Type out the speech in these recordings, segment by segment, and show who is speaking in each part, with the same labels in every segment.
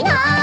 Speaker 1: いな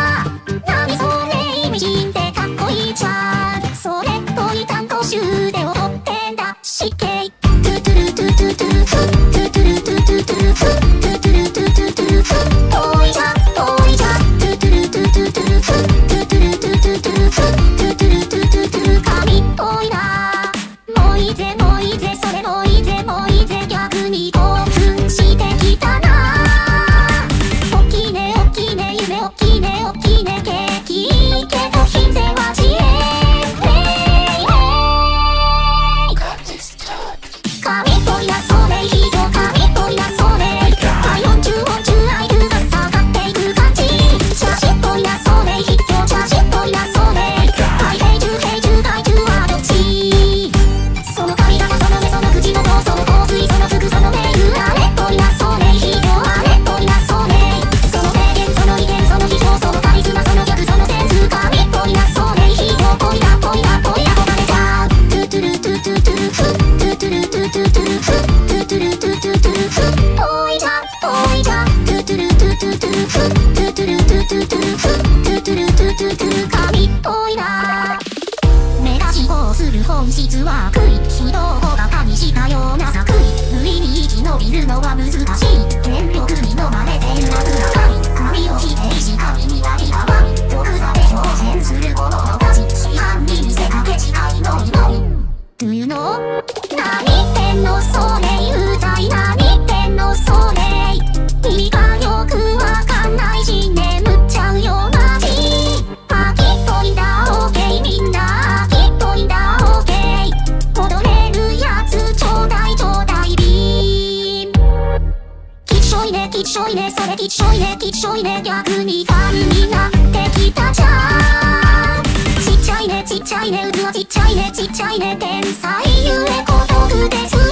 Speaker 1: トゥト神っぽいな目出しをする本質は悔い人を馬鹿にしたような作為無意に生き延びるのは難しい全力に飲まれてる楽な神神を否定し神になりがわみ毒座で挑戦する者たち市販に見せかけ誓いの祈り Do you know? 何言ってんのそれ言うたい何言ってんのそれいいかいねそれきっしょいねきっしょいね逆にファンになってきたじゃん。ちっちゃいねちっちゃいねうずはちっちゃいねちっちゃいね天才ゆえ孤独です。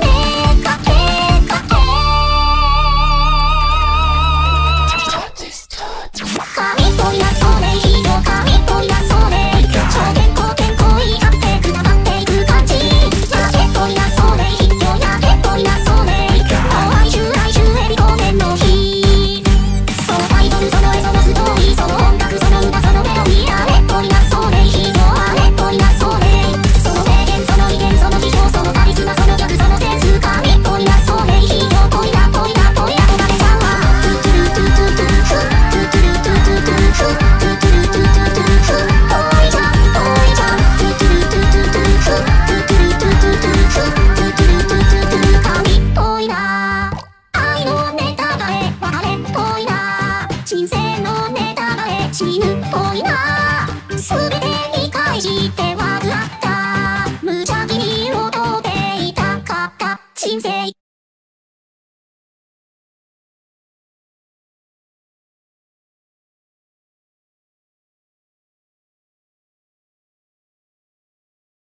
Speaker 1: すべまえ死ぬっぽいな。全てに返しては